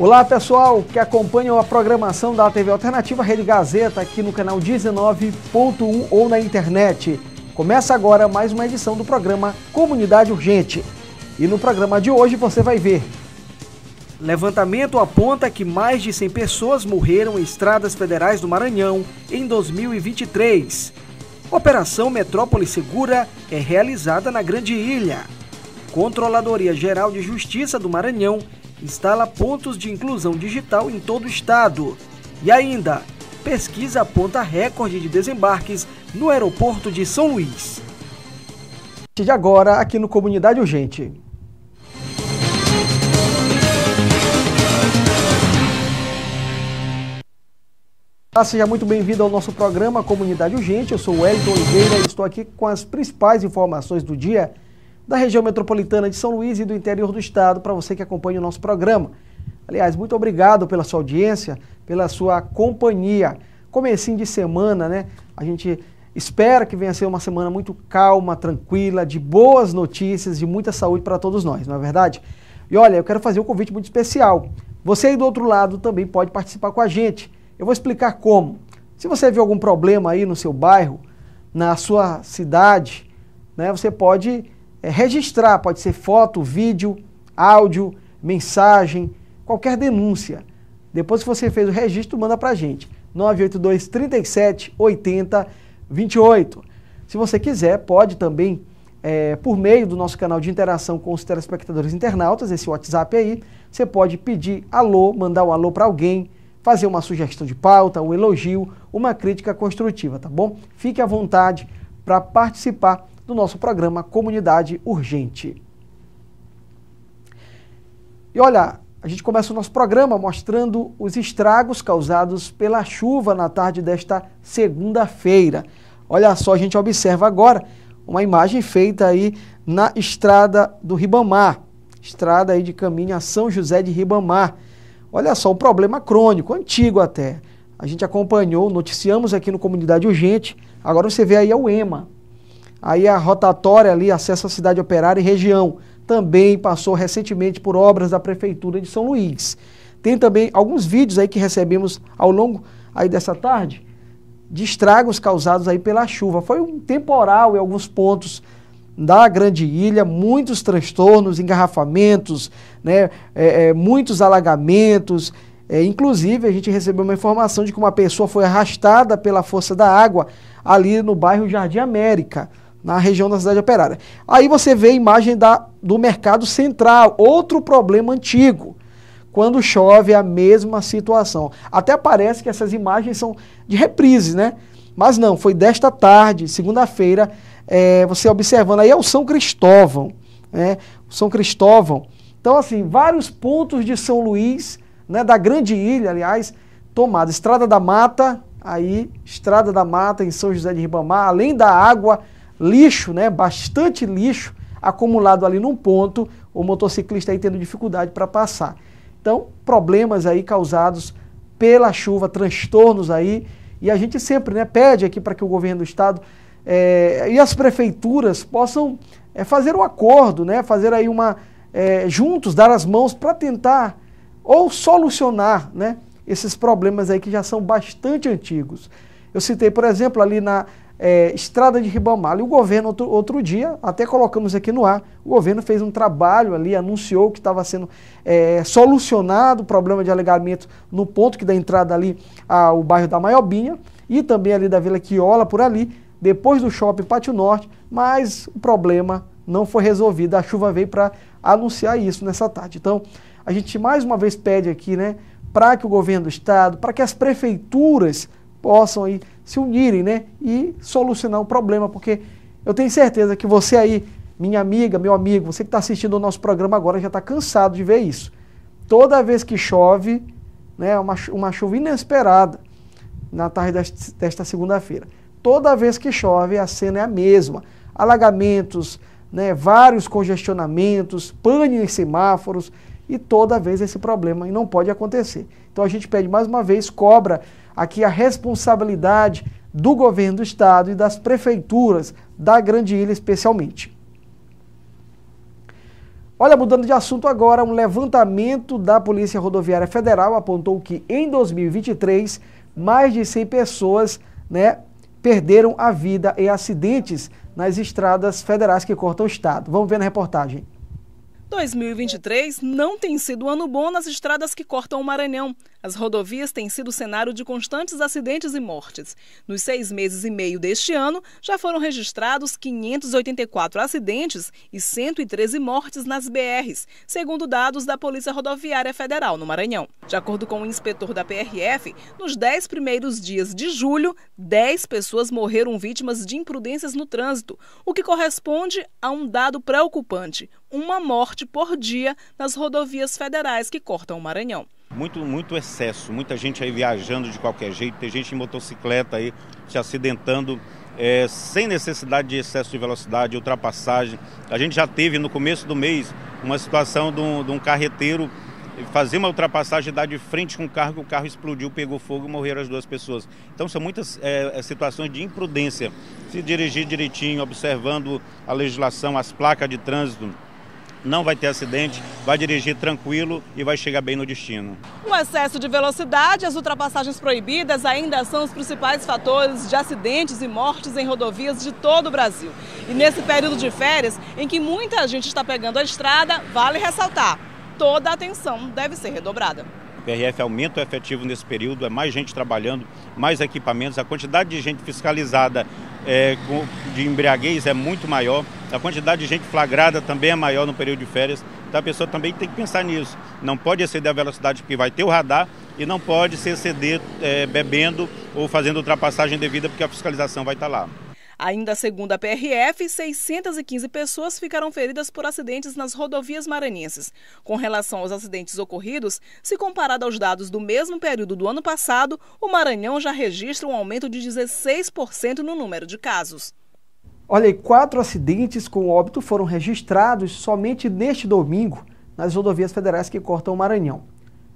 Olá pessoal que acompanham a programação da TV Alternativa Rede Gazeta aqui no canal 19.1 ou na internet. Começa agora mais uma edição do programa Comunidade Urgente. E no programa de hoje você vai ver. Levantamento aponta que mais de 100 pessoas morreram em estradas federais do Maranhão em 2023. Operação Metrópole Segura é realizada na Grande Ilha. Controladoria Geral de Justiça do Maranhão instala pontos de inclusão digital em todo o estado. E ainda, pesquisa aponta recorde de desembarques no aeroporto de São Luís. De agora, aqui no Comunidade Urgente. Seja muito bem-vindo ao nosso programa Comunidade Urgente. Eu sou o Wellington Oliveira e estou aqui com as principais informações do dia da região metropolitana de São Luís e do interior do estado, para você que acompanha o nosso programa. Aliás, muito obrigado pela sua audiência, pela sua companhia. Comecinho de semana, né? A gente espera que venha a ser uma semana muito calma, tranquila, de boas notícias, de muita saúde para todos nós, não é verdade? E olha, eu quero fazer um convite muito especial. Você aí do outro lado também pode participar com a gente. Eu vou explicar como. Se você vê algum problema aí no seu bairro, na sua cidade, né, você pode é, registrar, pode ser foto, vídeo, áudio, mensagem, qualquer denúncia. Depois que você fez o registro, manda para a gente. 982 37 80 28. Se você quiser, pode também, é, por meio do nosso canal de interação com os telespectadores internautas, esse WhatsApp aí, você pode pedir alô, mandar um alô para alguém, fazer uma sugestão de pauta, um elogio, uma crítica construtiva, tá bom? Fique à vontade para participar do nosso programa Comunidade Urgente. E olha, a gente começa o nosso programa mostrando os estragos causados pela chuva na tarde desta segunda-feira. Olha só, a gente observa agora uma imagem feita aí na estrada do Ribamar, estrada aí de caminho a São José de Ribamar. Olha só, um problema crônico, antigo até. A gente acompanhou, noticiamos aqui no Comunidade Urgente, agora você vê aí é o EMA, Aí a rotatória ali, acesso à cidade operária e região, também passou recentemente por obras da Prefeitura de São Luís. Tem também alguns vídeos aí que recebemos ao longo aí dessa tarde de estragos causados aí pela chuva. Foi um temporal em alguns pontos da Grande Ilha, muitos transtornos, engarrafamentos, né, é, é, muitos alagamentos. É, inclusive, a gente recebeu uma informação de que uma pessoa foi arrastada pela força da água ali no bairro Jardim América na região da cidade operária. Aí você vê a imagem da, do mercado central, outro problema antigo. Quando chove, a mesma situação. Até parece que essas imagens são de reprise, né? Mas não, foi desta tarde, segunda-feira, é, você observando aí é o São Cristóvão, né? São Cristóvão. Então, assim, vários pontos de São Luís, né, da Grande Ilha, aliás, tomada. Estrada da Mata, aí, Estrada da Mata em São José de Ribamar, além da água lixo, né, bastante lixo acumulado ali num ponto, o motociclista aí tendo dificuldade para passar. Então, problemas aí causados pela chuva, transtornos aí, e a gente sempre né, pede aqui para que o governo do estado é, e as prefeituras possam é, fazer um acordo, né, fazer aí uma, é, juntos, dar as mãos para tentar ou solucionar né, esses problemas aí que já são bastante antigos. Eu citei, por exemplo, ali na, é, Estrada de Ribamar. E o governo, outro, outro dia, até colocamos aqui no ar, o governo fez um trabalho ali, anunciou que estava sendo é, solucionado o problema de alegamento no ponto que dá entrada ali ao bairro da Maiobinha e também ali da Vila Quiola, por ali, depois do shopping Pátio Norte, mas o problema não foi resolvido. A chuva veio para anunciar isso nessa tarde. Então, a gente mais uma vez pede aqui, né, para que o governo do estado, para que as prefeituras possam aí se unirem, né? E solucionar o problema, porque eu tenho certeza que você aí, minha amiga, meu amigo, você que está assistindo o nosso programa agora já está cansado de ver isso. Toda vez que chove, né, uma, uma chuva inesperada na tarde desta, desta segunda-feira. Toda vez que chove, a cena é a mesma. Alagamentos, né, vários congestionamentos, pane em semáforos, e toda vez esse problema e não pode acontecer. Então a gente pede mais uma vez, cobra aqui a responsabilidade do governo do estado e das prefeituras da Grande Ilha especialmente. Olha, mudando de assunto agora, um levantamento da Polícia Rodoviária Federal apontou que em 2023 mais de 100 pessoas né, perderam a vida em acidentes nas estradas federais que cortam o estado. Vamos ver na reportagem. 2023 não tem sido ano bom nas estradas que cortam o Maranhão. As rodovias têm sido cenário de constantes acidentes e mortes. Nos seis meses e meio deste ano, já foram registrados 584 acidentes e 113 mortes nas BRs, segundo dados da Polícia Rodoviária Federal no Maranhão. De acordo com o inspetor da PRF, nos dez primeiros dias de julho, 10 pessoas morreram vítimas de imprudências no trânsito, o que corresponde a um dado preocupante: uma morte por dia nas rodovias federais que cortam o Maranhão. Muito, muito excesso, muita gente aí viajando de qualquer jeito, tem gente em motocicleta aí se acidentando é, sem necessidade de excesso de velocidade, ultrapassagem. A gente já teve no começo do mês uma situação de um, de um carreteiro fazer uma ultrapassagem, dar de frente com o carro, que o carro explodiu, pegou fogo e morreram as duas pessoas. Então são muitas é, situações de imprudência. Se dirigir direitinho, observando a legislação, as placas de trânsito, não vai ter acidente, vai dirigir tranquilo e vai chegar bem no destino. O excesso de velocidade as ultrapassagens proibidas ainda são os principais fatores de acidentes e mortes em rodovias de todo o Brasil. E nesse período de férias, em que muita gente está pegando a estrada, vale ressaltar: toda a atenção deve ser redobrada. PRF aumenta o efetivo nesse período, é mais gente trabalhando, mais equipamentos, a quantidade de gente fiscalizada é, de embriaguez é muito maior, a quantidade de gente flagrada também é maior no período de férias, então a pessoa também tem que pensar nisso. Não pode exceder a velocidade porque vai ter o radar e não pode se exceder é, bebendo ou fazendo ultrapassagem devida porque a fiscalização vai estar lá. Ainda segundo a PRF, 615 pessoas ficaram feridas por acidentes nas rodovias maranhenses. Com relação aos acidentes ocorridos, se comparado aos dados do mesmo período do ano passado, o Maranhão já registra um aumento de 16% no número de casos. Olha, quatro acidentes com óbito foram registrados somente neste domingo nas rodovias federais que cortam o Maranhão.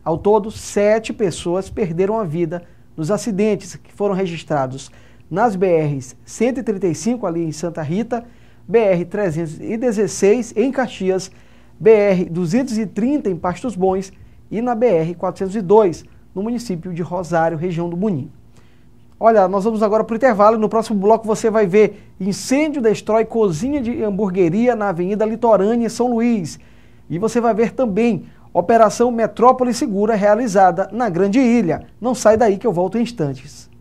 Ao todo, sete pessoas perderam a vida nos acidentes que foram registrados nas BRs 135 ali em Santa Rita, BR 316 em Caxias, BR 230 em Pastos Bons e na BR 402 no município de Rosário, região do Munim. Olha, nós vamos agora para o intervalo e no próximo bloco você vai ver incêndio destrói cozinha de hamburgueria na Avenida Litorânea, em São Luís. E você vai ver também Operação Metrópole Segura realizada na Grande Ilha. Não sai daí que eu volto em instantes.